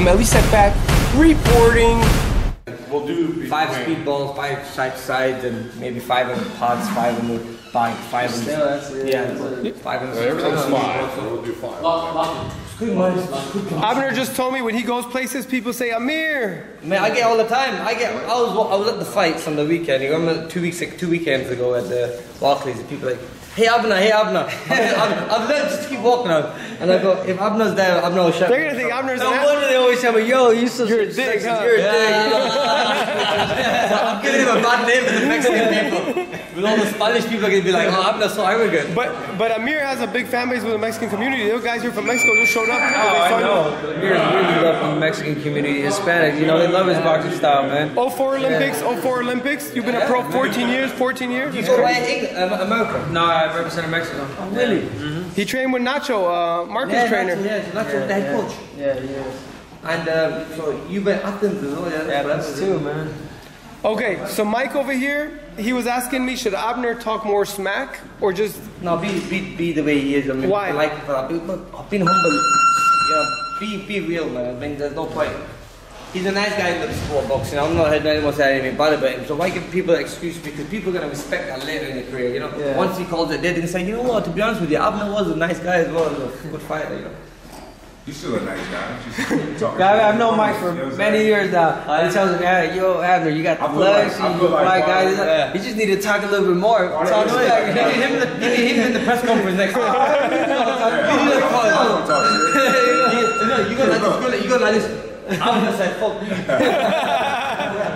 I'm Elie Seckbach reporting. We'll do Five between- speedballs, five side to sides, and maybe five in the pods, five in the five, five in the yeah, five in the Everything's five, so we'll do five. Abner just told me when he goes places, people say Amir. Man, I get all the time. I get. I was. I was at the fights on the weekend. You remember two weeks, two weekends ago at the Barclays, and people like, "Hey Abner, hey Abner." I've I'm there just keep walking out, and I go, "If Abner's there, Abner will shut." They're gonna think Abner's No an wonder they always tell me, "Yo, you so You're a dick, huh? You're a dick." I'm giving him a bad name to the Mexican people. With all the Spanish people, are gonna be like, "Oh, I'm not so arrogant." But but Amir has a big fan base with the Mexican community. Those guys here from Mexico just showed up. Oh, I know. Here's really love from the Mexican community, Hispanic. You know, they love his boxing style, man. 04 Olympics, 04 Olympics. You've been a pro 14 years, 14 years. You go right um, America. No, I represent Mexico. Oh, really? He trained with Nacho, uh, Marcus Yeah, trainer. Nacho, yeah, Nacho, the head coach. Yeah, yeah. And um, so you've been Athens as well, yeah? Yeah, that's that's too, man. Okay, so Mike over here, he was asking me, should Abner talk more smack or just No, be, be, be the way he is. I mean, Why? I like him for that. Be, but being humble, Yeah, be, be real, man. I mean, there's no point. He's a nice guy in the sport boxing. I'm not heard anyone say anything bad about him. So why give people an excuse? Because people are gonna respect that later in the career. You know, Yeah. once he calls it dead, they can say, you know what? To be honest with you, Abner was a nice guy as well. A good fighter. You know. You're still a nice guy. Just I've shit. known Mike for You know what I'm many saying? years now. He tells me, hey, yo, Abner, you got the I feel legs, like- you feel like fly guys. Barney- Yeah. You just need to talk a little bit more. Talk yeah. smack. You need him, in the, you need him in the press conference next time. Yeah, You need to call him out. talk shit. You know, you go like this, you go like- you go like this. Abner said, fuck you.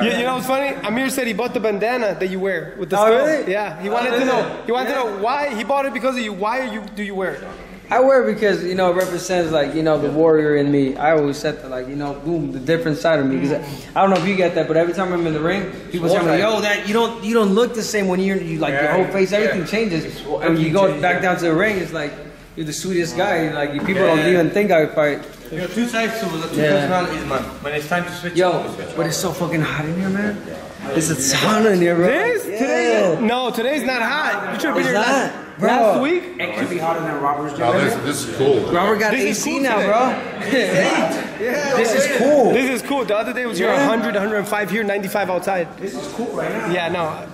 You, you know what's funny? Amir said he bought the bandana that you wear with the Oh, really? Yeah, he wanted to oh, really? know. He wanted to know why he bought it because of you. Why are you do you wear it? I wear it because you know it represents like you know the warrior in me. I always said that like you know boom the different side of me because mm-hmm. I don't know if you get that, but every time I'm in the ring, people tell me, "Yo, that you don't you don't look the same when you're you like your whole face, everything yeah. changes." And when you go back down to the ring, it's like you're the sweetest guy. Like people don't Yeah. even think I fight. You know, two sides to it, two Yeah. personalities, man. When it's time to switch, Yo, up, switch. but it's so fucking hot in here, man. It's a sauna in here, bro. This today? No, today's not hot. You should have been here last, not, bro. Last. It could be hotter than Robert's No, this, this is cool. Robert got This is AC cool now, today. bro. yeah. This is cool. This is cool. The other day was here 100, 105 here, 95 outside. This is cool right now. Yeah, no.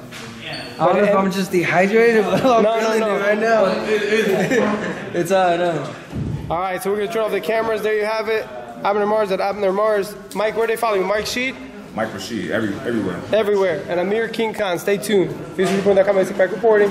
I don't know if I'm just dehydrated, but I'm No, no, feeling no. it right now. it's all right now. All right, so we're gonna turn off the cameras. There you have it. Abner Mares at Abner Mares. Mike, where they follow you? Mike Sheet Mike Rashid, every, everywhere. everywhere. And Amir King Khan. Stay tuned. FuseReport.com. I sit back reporting.